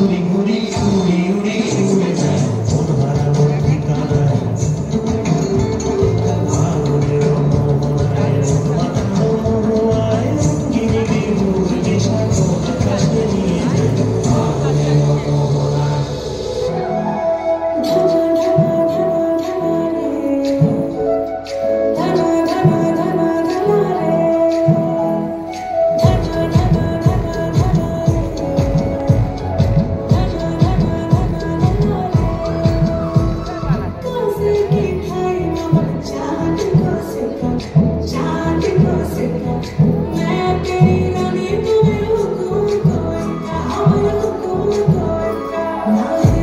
Guri, guri. Bye.